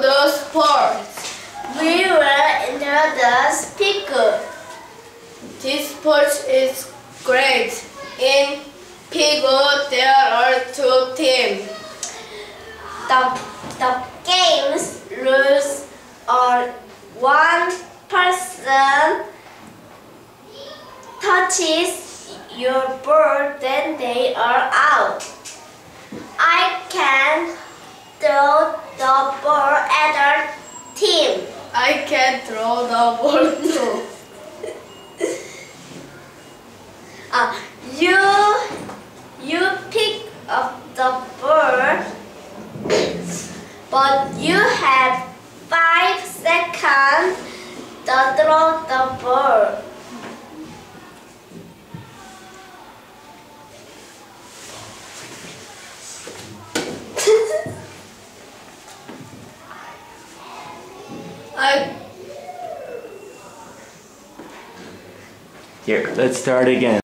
the sports. We were in the speaker. This sport is great. In Pigo there are two teams. The, the game's rules are one person touches your bird, then they are I can't throw the ball too. Uh, you you pick up the ball, but you have five seconds to throw the ball. I Here, let's start again.